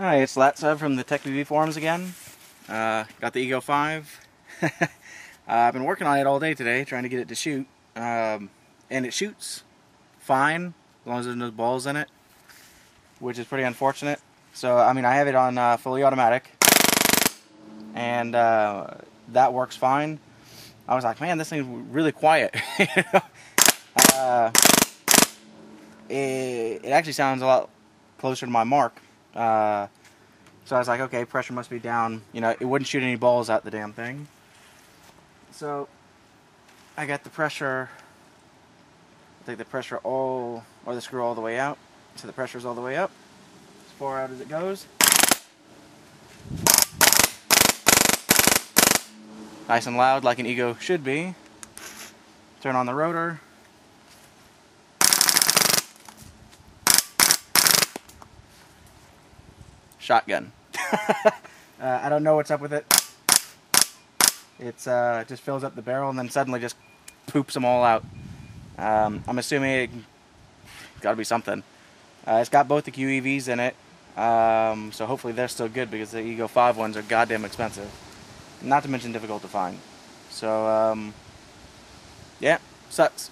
Hi, it's Latsa from the TechPB forums again. Uh, got the Ego 5. uh, I've been working on it all day today, trying to get it to shoot. Um, and it shoots fine, as long as there's no balls in it, which is pretty unfortunate. So, I mean, I have it on uh, fully automatic, and uh, that works fine. I was like, man, this thing's really quiet. uh, it, it actually sounds a lot closer to my mark. Uh, so I was like, okay, pressure must be down. You know, it wouldn't shoot any balls out the damn thing. So I got the pressure, take the pressure all, or the screw all the way out. So the pressure's all the way up, as far out as it goes. Nice and loud like an Ego should be. Turn on the rotor. Shotgun. uh, I don't know what's up with it. It's uh, just fills up the barrel and then suddenly just poops them all out. Um, I'm assuming it has got to be something. Uh, it's got both the QEVs in it, um, so hopefully they're still good because the Ego 5 ones are goddamn expensive. Not to mention difficult to find. So, um, yeah, sucks.